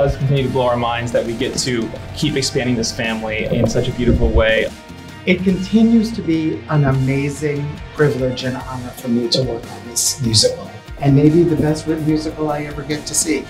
does continue to blow our minds that we get to keep expanding this family in such a beautiful way. It continues to be an amazing privilege and honor for me to work on this musical, and maybe the best written musical I ever get to see.